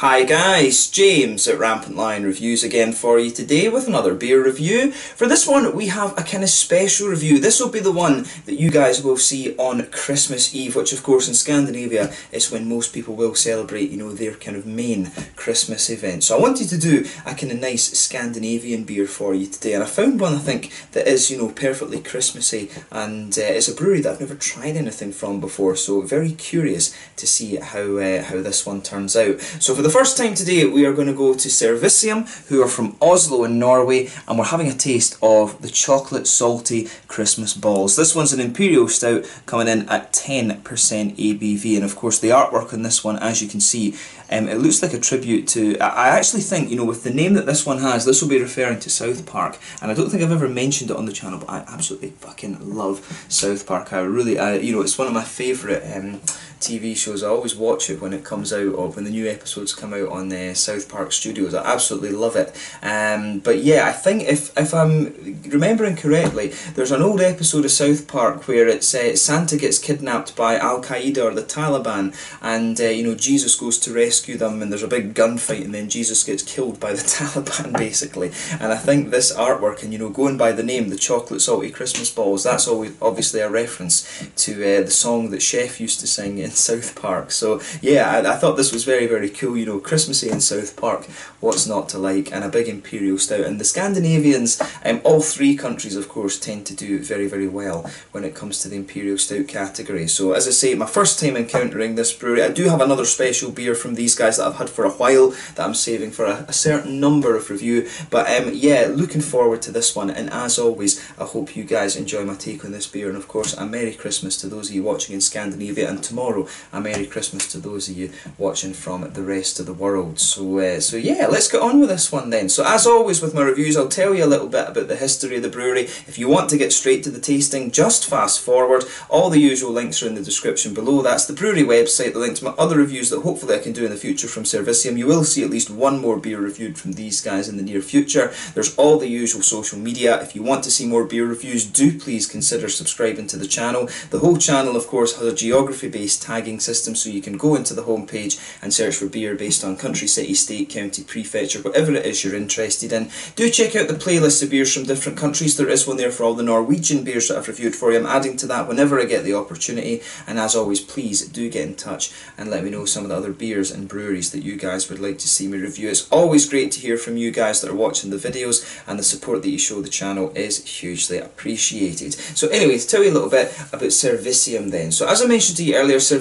Hi guys, James at Rampant Lion Reviews again for you today with another beer review. For this one we have a kind of special review. This will be the one that you guys will see on Christmas Eve, which of course in Scandinavia is when most people will celebrate, you know, their kind of main Christmas event. So I wanted to do a kind of nice Scandinavian beer for you today and I found one I think that is, you know, perfectly Christmassy and uh, it's a brewery that I've never tried anything from before so very curious to see how, uh, how this one turns out. So for the first time today, we are going to go to Cervisiam, who are from Oslo in Norway, and we're having a taste of the chocolate salty Christmas balls. This one's an Imperial Stout coming in at 10% ABV, and of course the artwork on this one, as you can see, um, it looks like a tribute to. I actually think, you know, with the name that this one has, this will be referring to South Park, and I don't think I've ever mentioned it on the channel, but I absolutely fucking love South Park. I really, I, you know, it's one of my favourite. Um, TV shows. I always watch it when it comes out, or when the new episodes come out on the uh, South Park Studios. I absolutely love it. Um, but yeah, I think if if I'm remembering correctly, there's an old episode of South Park where it's uh, Santa gets kidnapped by Al Qaeda or the Taliban, and uh, you know Jesus goes to rescue them, and there's a big gunfight, and then Jesus gets killed by the Taliban basically. And I think this artwork, and you know, going by the name, the chocolate salty Christmas balls, that's always obviously a reference to uh, the song that Chef used to sing in South Park. So yeah, I, I, thought this was very very cool. You know, Christmassy in South Park, what's not to like, and a big imperial stout. And the Scandinavians, um, all three countries of course, tend to do very very well when it comes to the imperial stout category. So as I say, my first time encountering this brewery, I do have another special beer from these guys that I've had for a while that I'm saving for a, a certain number of review. But um, yeah, looking forward to this one. And as always, I hope you guys enjoy my take on this beer. And of course, a Merry Christmas to those of you watching in Scandinavia. And tomorrow tomorrow. A Merry Christmas to those of you watching from the rest of the world. So, uh, so yeah, let's get on with this one then. So as always with my reviews, I'll tell you a little bit about the history of the brewery. If you want to get straight to the tasting, just fast forward. All the usual links are in the description below. That's the brewery website, the link to my other reviews that hopefully I can do in the future from Cervisiam. You will see at least one more beer reviewed from these guys in the near future. There's all the usual social media. If you want to see more beer reviews, do please consider subscribing to the channel. The whole channel, of course, has a geography-based tagging system so you can go into the home page and search for beer based on country, city, state, county, prefecture, whatever it is you're interested in. Do check out the playlist of beers from different countries. There is one there for all the Norwegian beers that I've reviewed for you. I'm adding to that whenever I get the opportunity. And as always, please do get in touch and let me know some of the other beers and breweries that you guys would like to see me review. It's always great to hear from you guys that are watching the videos and the support that you show the channel is hugely appreciated. So anyway, to tell you a little bit about Cervisiam then. So as I mentioned to you earlier, Cervisiam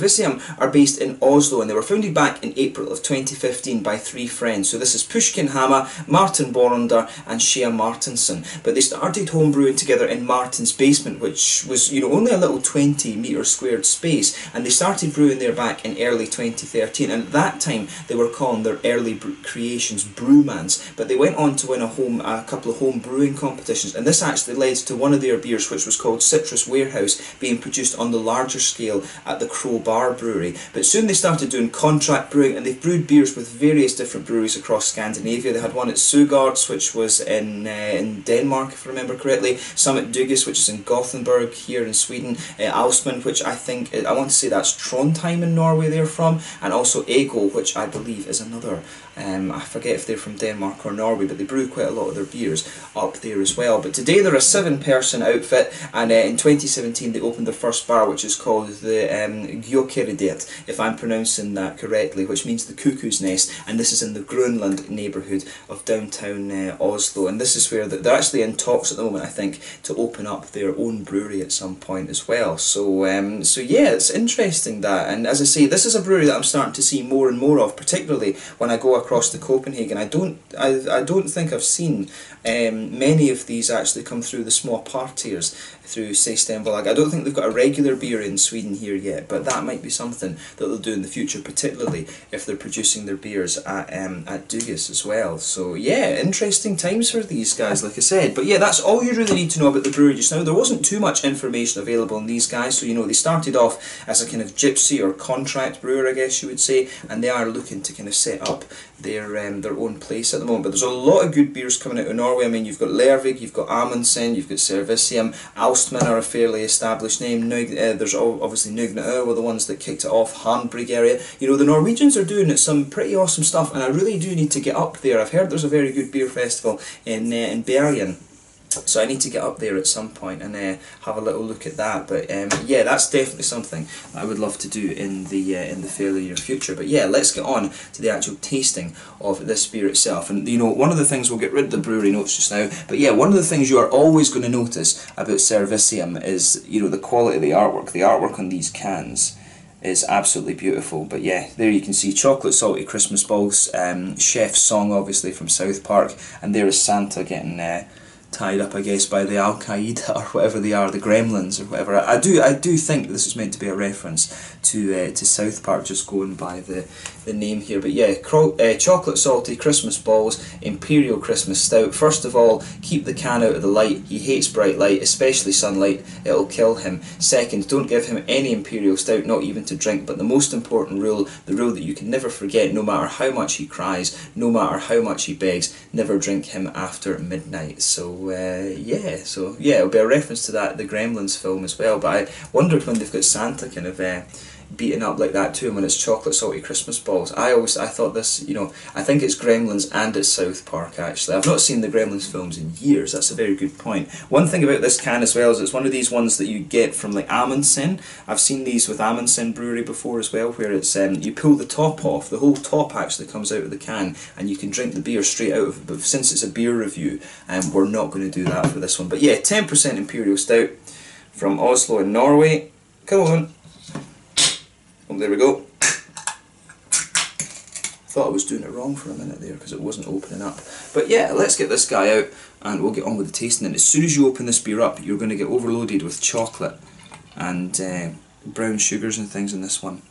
are based in Oslo and they were founded back in April of 2015 by three friends. So this is Pushkin Hama, Martin Borunder and Shea Martinson. But they started homebrewing together in Martin's basement which was you know only a little 20 metre squared space and they started brewing there back in early 2013 and at that time they were calling their early creations brewmans but they went on to win a home a couple of home brewing competitions and this actually led to one of their beers which was called Citrus Warehouse being produced on the larger scale at the Crow Bar Brewery. But soon they started doing contract brewing and they've brewed beers with various different breweries across Scandinavia. They had one at Sugarts, which was in, uh, in Denmark, if I remember correctly, some at Dugges, which is in Gothenburg here in Sweden, uh, Austmann, which I think, I want to say that's Trondheim in Norway they're from, and also Ego, which I believe is another um, I forget if they're from Denmark or Norway, but they brew quite a lot of their beers up there as well. But today they're a seven-person outfit, and uh, in 2017 they opened their first bar, which is called the um, if I'm pronouncing that correctly, which means the cuckoo's nest, and this is in the Grønland neighbourhood of downtown uh, Oslo. And this is where they're actually in talks at the moment, I think, to open up their own brewery at some point as well. So, um, so yeah, it's interesting that. And as I say, this is a brewery that I'm starting to see more and more of, particularly when I go across to Copenhagen. I don't, I, I don't think I've seen um, many of these actually come through the small partiers through Systembolag. I don't think they've got a regular beer in Sweden here yet, but that might be something that they'll do in the future, particularly if they're producing their beers at um, at Dugges as well. So yeah, interesting times for these guys, like I said. But yeah, that's all you really need to know about the brewery just now. There wasn't too much information available on these guys, so you know they started off as a kind of gypsy or contract brewer, I guess you would say, and they are looking to kind of set up their um, their own place at the moment. But there's a lot of good beers coming out of Norway. I mean, you've got Lervig, you've got Amundsen, you've got Cervisiam, Al Austmann are a fairly established name. Uh, there's obviously Nøgne were the ones that kicked it off. Haandbryggeriet. You know, the Norwegians are doing some pretty awesome stuff, and I really do need to get up there. I've heard there's a very good beer festival in uh, in Bergen so I need to get up there at some point and uh, have a little look at that. But um, yeah, that's definitely something I would love to do in the uh, in the fairly near future. But yeah, let's get on to the actual tasting of this beer itself. And you know, one of the things we'll get rid of the brewery notes just now. But yeah, one of the things you are always going to notice about Cervisiam is you know the quality of the artwork. The artwork on these cans is absolutely beautiful. But yeah, there you can see chocolate salty Christmas balls, um, chef's song obviously from South Park, and there is Santa getting. Uh, tied up, I guess, by the Al Qaeda or whatever they are, the Gremlins or whatever. I do, I do think this is meant to be a reference to uh, to South Park, just going by the the name here. But yeah, uh, chocolate salty Christmas balls, Imperial Christmas Stout. First of all, keep the can out of the light. He hates bright light, especially sunlight. It'll kill him. Second, don't give him any Imperial Stout, not even to drink. But the most important rule, the rule that you can never forget, no matter how much he cries, no matter how much he begs, never drink him after midnight. So uh, yeah, so yeah, it'll be a reference to that the Gremlins film as well. But I wondered when they've got Santa kind of. Uh, beaten up like that too when it's chocolate salty Christmas balls. I always I thought this, you know, I think it's Gremlins and it's South Park actually. I've not seen the Gremlins films in years. That's a very good point. One thing about this can as well is it's one of these ones that you get from like Amundsen. I've seen these with Amundsen Brewery before as well, where it's um, you pull the top off, the whole top actually comes out of the can, and you can drink the beer straight out of it. But since it's a beer review, um, we're not going to do that for this one. But yeah, 10% Imperial Stout from Oslo in Norway. Come on. There we go. Thought I was doing it wrong for a minute there because it wasn't opening up. But yeah, let's get this guy out and we'll get on with the tasting. And as soon as you open this beer up, you're going to get overloaded with chocolate and uh, brown sugars and things in this one.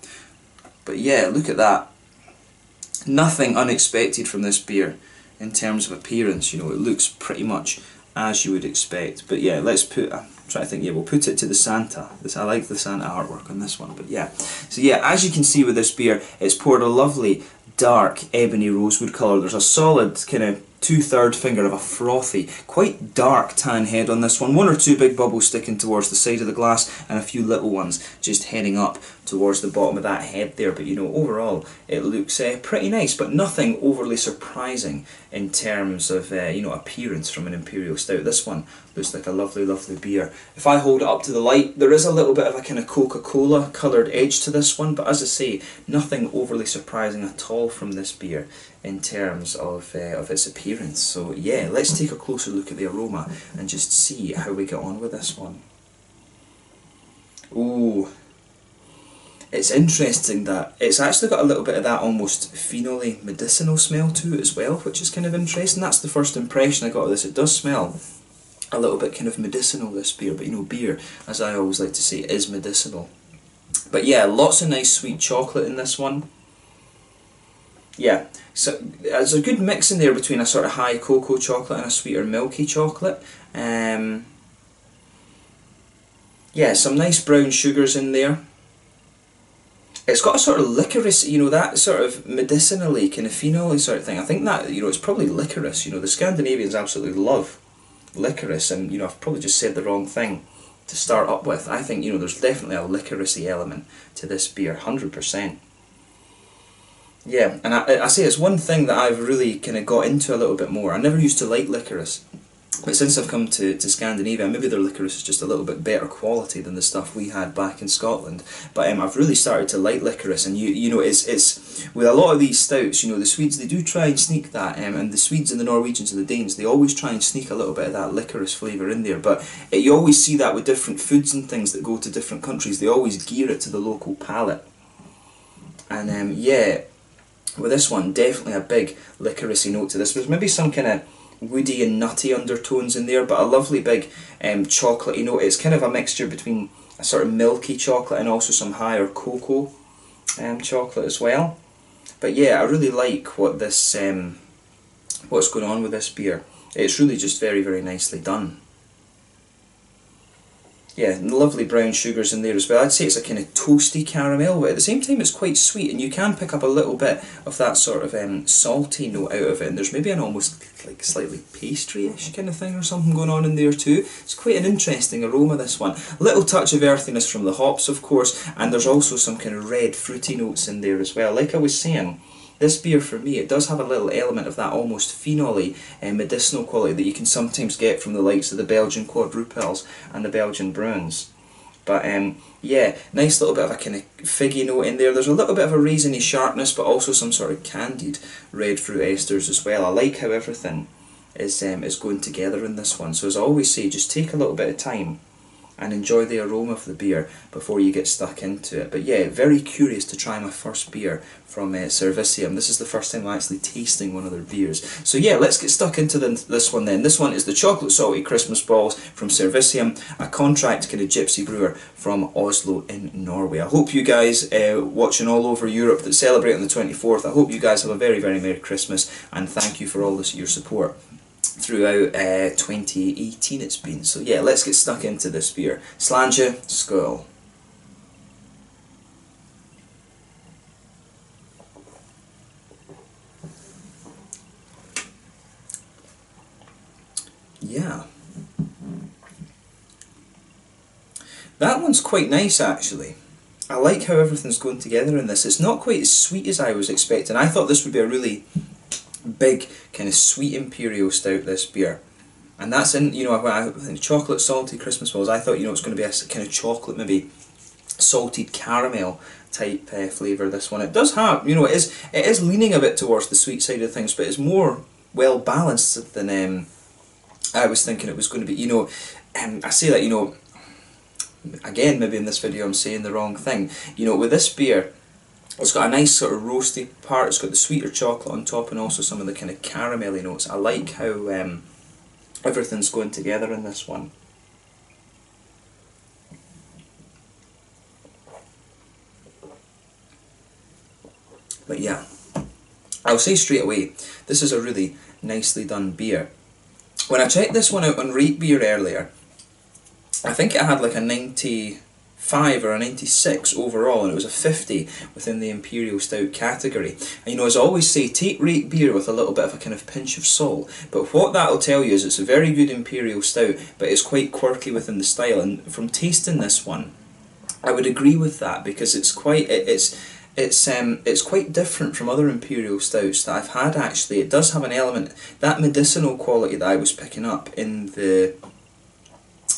But yeah, look at that. Nothing unexpected from this beer in terms of appearance. You know, it looks pretty much as you would expect. But yeah, let's put a trying to think, yeah, we'll put it to the Santa. This I like the Santa artwork on this one, but yeah. So yeah, as you can see with this beer, it's poured a lovely dark ebony rosewood colour. There's a solid kind of two-third finger of a frothy, quite dark tan head on this one. One or two big bubbles sticking towards the side of the glass and a few little ones just heading up towards the bottom of that head there. But you know, overall, it looks uh, pretty nice, but nothing overly surprising in terms of, uh, you know, appearance from an Imperial Stout. This one looks like a lovely, lovely beer. If I hold it up to the light, there is a little bit of a kind of Coca-Cola coloured edge to this one, but as I say, nothing overly surprising at all from this beer in terms of, uh, of its appearance. So yeah, let's take a closer look at the aroma and just see how we get on with this one. Ooh, it's interesting that it's actually got a little bit of that almost phenoly medicinal smell to it as well, which is kind of interesting. That's the first impression I got of this. It does smell a little bit kind of medicinal, this beer, but you know, beer, as I always like to say, is medicinal. But yeah, lots of nice sweet chocolate in this one yeah, so there's a good mix in there between a sort of high cocoa chocolate and a sweeter milky chocolate. Um, yeah, some nice brown sugars in there. It's got a sort of licorice, you know, that sort of medicinally kind of phenol sort of thing. I think that, you know, it's probably licorice. You know, the Scandinavians absolutely love licorice, and, you know, I've probably just said the wrong thing to start up with. I think, you know, there's definitely a licoricey element to this beer, 100%. Yeah, and I, I say it's one thing that I've really kind of got into a little bit more. I never used to like licorice, but since I've come to, to Scandinavia, maybe their licorice is just a little bit better quality than the stuff we had back in Scotland. But um, I've really started to like licorice, and you you know it's it's with a lot of these stouts, you know the Swedes they do try and sneak that, um, and the Swedes and the Norwegians and the Danes they always try and sneak a little bit of that licorice flavour in there. But it, you always see that with different foods and things that go to different countries, they always gear it to the local palate. And um, yeah, with this one, definitely a big licoricey note to this. There's maybe some kind of woody and nutty undertones in there, but a lovely big um, chocolatey note. It's kind of a mixture between a sort of milky chocolate and also some higher cocoa um, chocolate as well. But yeah, I really like what this um, what's going on with this beer. It's really just very, very nicely done. Yeah, lovely brown sugars in there as well. I'd say it's a kind of toasty caramel, but at the same time it's quite sweet, and you can pick up a little bit of that sort of um, salty note out of it. And there's maybe an almost like slightly pastry-ish kind of thing or something going on in there too. It's quite an interesting aroma, this one. Little touch of earthiness from the hops, of course, and there's also some kind of red fruity notes in there as well. Like I was saying, this beer for me, it does have a little element of that almost phenoly and uh, medicinal quality that you can sometimes get from the likes of the Belgian quadruples and the Belgian Bruins. But um, yeah, nice little bit of a kind of figgy note in there. There's a little bit of a raisiny sharpness, but also some sort of candied red fruit esters as well. I like how everything is um, is going together in this one. So as I always say, just take a little bit of time and enjoy the aroma of the beer before you get stuck into it. But yeah, very curious to try my first beer from uh, Cervisiam. This is the first time I'm actually tasting one of their beers. So yeah, let's get stuck into the, this one then. This one is the Chocolate Salty Christmas Balls from Cervisiam, a contract kind of gypsy brewer from Oslo in Norway. I hope you guys uh, watching all over Europe that celebrate on the 24th, I hope you guys have a very, very Merry Christmas and thank you for all this your support throughout uh, 2018 it's been. So yeah, let's get stuck into this beer. Slàinte skål. Yeah. That one's quite nice actually. I like how everything's going together in this. It's not quite as sweet as I was expecting. I thought this would be a really big kind of sweet imperial stout this beer. And that's in you know when I think chocolate salty Christmas balls. I thought you know it's going to be a kind of chocolate maybe salted caramel type uh, flavour this one. It does have you know it is it is leaning a bit towards the sweet side of things but it's more well balanced than um, I was thinking it was going to be. You know um, I say that you know again maybe in this video I'm saying the wrong thing. You know with this beer it's got a nice sort of roasty part, it's got the sweeter chocolate on top and also some of the kind of caramelly notes. I like how um, everything's going together in this one. But yeah, I'll say straight away, this is a really nicely done beer. When I checked this one out on Rate Beer earlier, I think it had like a 90 5 or a 96 overall and it was a 50 within the Imperial Stout category. And you know, as I always say, take rate beer with a little bit of a kind of pinch of salt. But what that'll tell you is it's a very good Imperial Stout, but it's quite quirky within the style. And from tasting this one, I would agree with that because it's quite, it, it's, it's um it's quite different from other imperial stouts that I've had actually. It does have an element that medicinal quality that I was picking up in the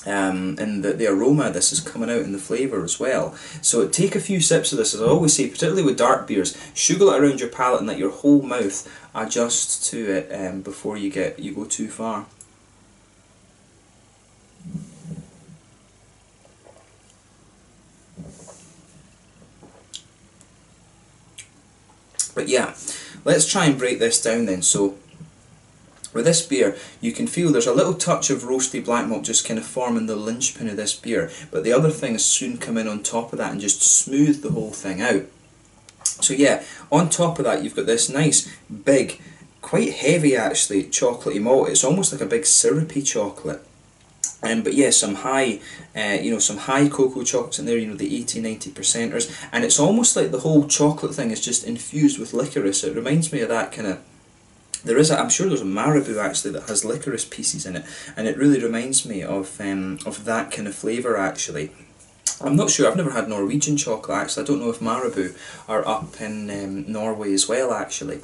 um, and the, the aroma this is coming out in the flavour as well. So take a few sips of this, as I always say, particularly with dark beers, sugar it around your palate and let your whole mouth adjust to it um, before you get you go too far. But yeah, let's try and break this down then. So with this beer, you can feel there's a little touch of roasty black malt just kind of forming the linchpin of this beer, but the other things soon come in on top of that and just smooth the whole thing out. So yeah, on top of that you've got this nice, big, quite heavy actually, chocolatey malt. It's almost like a big syrupy chocolate. Um, but yeah, some high, uh, you know, some high cocoa chocolates in there, you know, the 80, 90 percenters, and it's almost like the whole chocolate thing is just infused with licorice. It reminds me of that kind of there is, a, I'm sure there's a Marabou actually that has licorice pieces in it, and it really reminds me of um, of that kind of flavour actually. I'm not sure, I've never had Norwegian chocolate actually, I don't know if Marabou are up in um, Norway as well actually.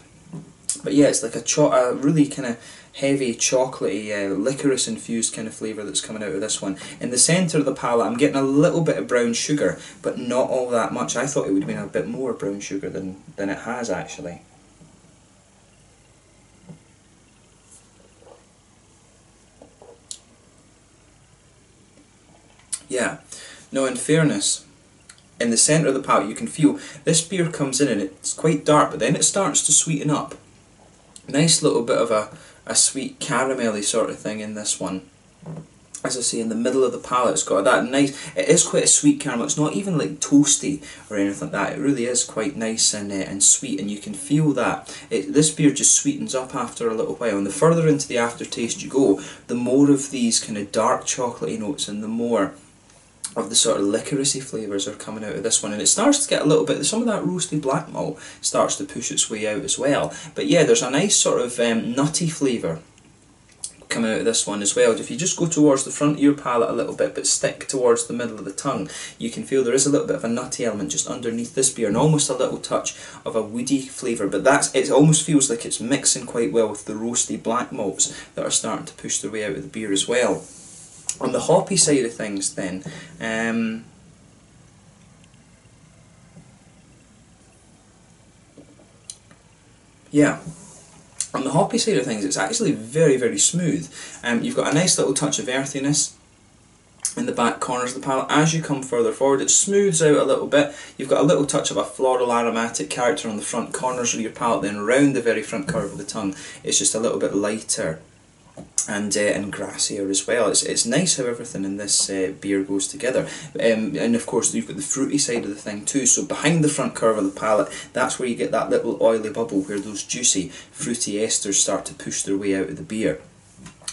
But yeah, it's like a, a really kind of heavy, chocolatey, uh, licorice infused kind of flavour that's coming out of this one. In the centre of the palate, I'm getting a little bit of brown sugar, but not all that much. I thought it would have been a bit more brown sugar than, than it has actually. Yeah. No, in fairness, in the centre of the palate you can feel this beer comes in and it's quite dark but then it starts to sweeten up. Nice little bit of a, a sweet caramelly sort of thing in this one. As I say, in the middle of the palate it's got that nice, it is quite a sweet caramel, it's not even like toasty or anything like that, it really is quite nice and, uh, and sweet and you can feel that. It, this beer just sweetens up after a little while and the further into the aftertaste you go, the more of these kind of dark chocolatey notes and the more of the sort of licoricey flavours are coming out of this one and it starts to get a little bit some of that roasty black malt starts to push its way out as well but yeah there's a nice sort of um, nutty flavour coming out of this one as well. If you just go towards the front of your palate a little bit but stick towards the middle of the tongue, you can feel there is a little bit of a nutty element just underneath this beer and almost a little touch of a woody flavour. But that's it almost feels like it's mixing quite well with the roasty black malts that are starting to push their way out of the beer as well. On the hoppy side of things then, um, yeah, on the hoppy side of things, it's actually very, very smooth. Um, you've got a nice little touch of earthiness in the back corners of the palate. As you come further forward, it smooths out a little bit. You've got a little touch of a floral aromatic character on the front corners of your palate, then around the very front curve of the tongue, it's just a little bit lighter and uh, and grassier as well. It's it's nice how everything in this uh, beer goes together. Um, and of course you've got the fruity side of the thing too. So behind the front curve of the palate, that's where you get that little oily bubble where those juicy fruity esters start to push their way out of the beer.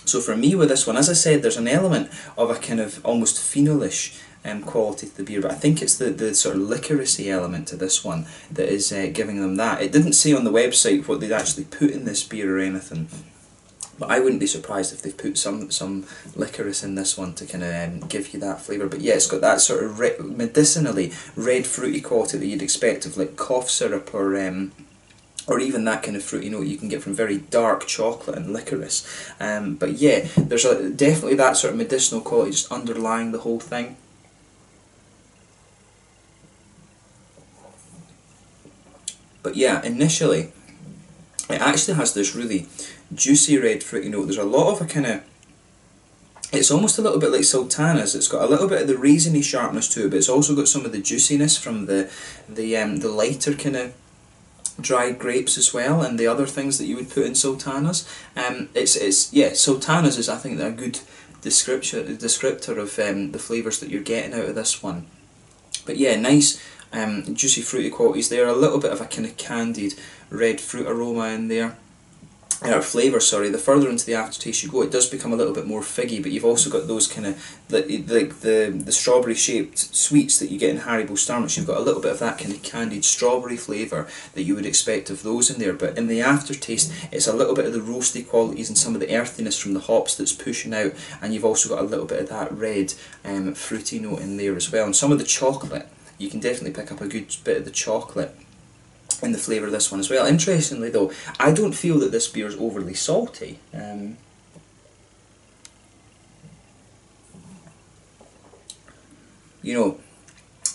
So for me with this one, as I said, there's an element of a kind of almost phenolish um, quality to the beer, but I think it's the, the sort of licoricey element to this one that is uh, giving them that. It didn't say on the website what they'd actually put in this beer or anything, but I wouldn't be surprised if they've put some some licorice in this one to kind of um, give you that flavour. But yeah, it's got that sort of re medicinally red fruity quality that you'd expect of like cough syrup or um, or even that kind of fruit, you know, you can get from very dark chocolate and licorice. Um, but yeah, there's a, definitely that sort of medicinal quality just underlying the whole thing. But yeah, initially, it actually has this really juicy red fruity note. There's a lot of a kind of it's almost a little bit like sultanas. It's got a little bit of the raisiny sharpness to it, but it's also got some of the juiciness from the the um, the lighter kind of dried grapes as well, and the other things that you would put in sultanas. Um, it's it's yeah, sultanas is I think a good description descriptor of um, the flavours that you're getting out of this one. But yeah, nice um, juicy fruity qualities there. A little bit of a kind of candied red fruit aroma in there or flavour, sorry, the further into the aftertaste you go, it does become a little bit more figgy, but you've also got those kind of, like the, the, the strawberry shaped sweets that you get in Haribo Starmix, you've got a little bit of that kind of candied strawberry flavour that you would expect of those in there, but in the aftertaste, it's a little bit of the roasty qualities and some of the earthiness from the hops that's pushing out, and you've also got a little bit of that red um, fruity note in there as well, and some of the chocolate, you can definitely pick up a good bit of the chocolate in the flavour of this one as well. Interestingly though, I don't feel that this beer is overly salty. Um, you know,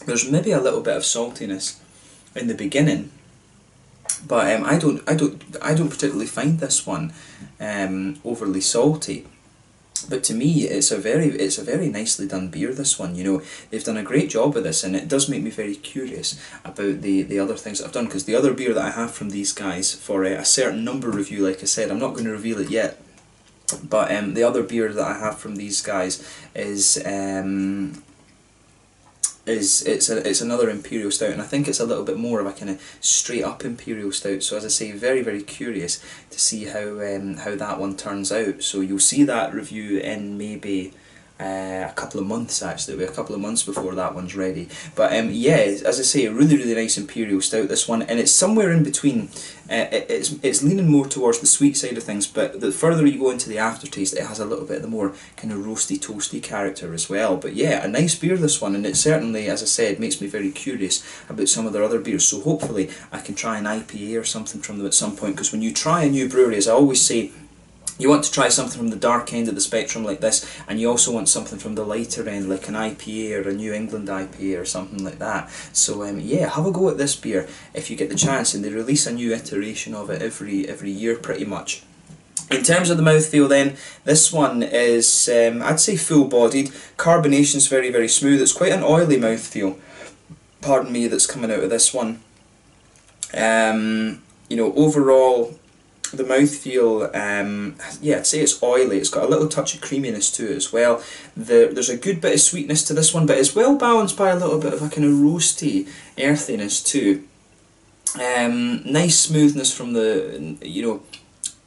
there's maybe a little bit of saltiness in the beginning, but um, I don't, I don't, I don't particularly find this one um, overly salty. But to me, it's a very it's a very nicely done beer. This one, you know, they've done a great job with this, and it does make me very curious about the the other things that I've done. Because the other beer that I have from these guys for a, a certain number review, like I said, I'm not going to reveal it yet. But um, the other beer that I have from these guys is um, is it's a, it's another imperial stout and I think it's a little bit more of a kind of straight up imperial stout. So as I say very very curious to see how um, how that one turns out. So you'll see that review in maybe uh, a couple of months actually, a couple of months before that one's ready. But um, yeah, as I say, a really really nice imperial stout this one, and it's somewhere in between. Uh, it's it's leaning more towards the sweet side of things, but the further you go into the aftertaste, it has a little bit of the more kind of roasty toasty character as well. But yeah, a nice beer this one, and it certainly, as I said, makes me very curious about some of their other beers. So hopefully, I can try an IPA or something from them at some point. Because when you try a new brewery, as I always say you want to try something from the dark end of the spectrum like this, and you also want something from the lighter end, like an IPA or a New England IPA or something like that. So um, yeah, have a go at this beer if you get the chance, and they release a new iteration of it every every year pretty much. In terms of the mouthfeel then, this one is, um, I'd say full-bodied. Carbonation's very, very smooth. It's quite an oily mouthfeel, pardon me, that's coming out of this one. Um, you know, overall, the mouthfeel, um, yeah, I'd say it's oily. It's got a little touch of creaminess to it as well. The, there's a good bit of sweetness to this one, but it's well balanced by a little bit of a kind of roasty earthiness too. Um, nice smoothness from the, you know,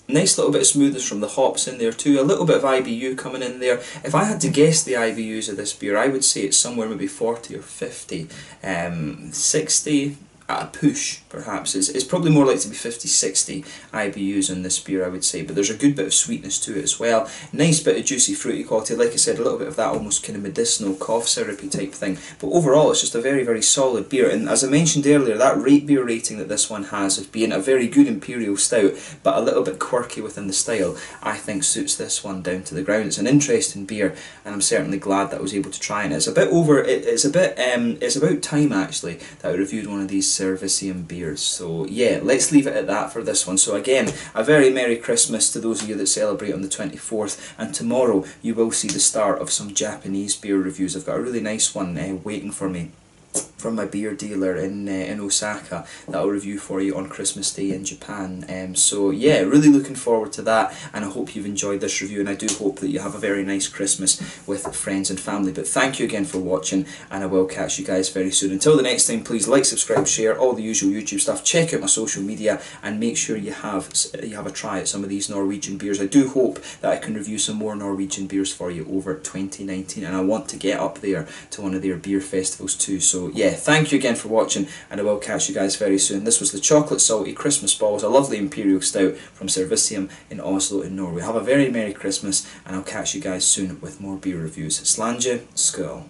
Nice little bit of smoothness from the hops in there too. A little bit of IBU coming in there. If I had to guess the IBUs of this beer, I would say it's somewhere maybe 40 or 50. Um, 60, at a push, perhaps. It's, it's probably more likely to be 50 60 IBUs in this beer, I would say, but there's a good bit of sweetness to it as well. Nice bit of juicy, fruity quality. Like I said, a little bit of that almost kind of medicinal cough syrupy type thing. But overall, it's just a very, very solid beer. And as I mentioned earlier, that rate beer rating that this one has of being a very good imperial stout, but a little bit quirky within the style, I think suits this one down to the ground. It's an interesting beer, and I'm certainly glad that I was able to try it. It's a bit over. It, it's a bit. Um, it's about time actually that I reviewed one of these Cervisiam beers. So yeah, let's leave it at that for this one. So again, a very Merry Christmas to those of you that celebrate on the 24th, and tomorrow you will see the start of some Japanese beer reviews. I've got a really nice one uh, waiting for me from my beer dealer in uh, in Osaka that I'll review for you on Christmas Day in Japan. Um, so yeah, really looking forward to that, and I hope you've enjoyed this review, and I do hope that you have a very nice Christmas with friends and family. But thank you again for watching, and I will catch you guys very soon. Until the next time, please like, subscribe, share, all the usual YouTube stuff. Check out my social media, and make sure you have you have a try at some of these Norwegian beers. I do hope that I can review some more Norwegian beers for you over 2019, and I want to get up there to one of their beer festivals too. So yeah yeah, thank you again for watching, and I will catch you guys very soon. This was the Chocolate Salty Christmas Balls, a lovely Imperial Stout from Cervisiam in Oslo in Norway. Have a very Merry Christmas, and I'll catch you guys soon with more beer reviews. Slàinte, Skål.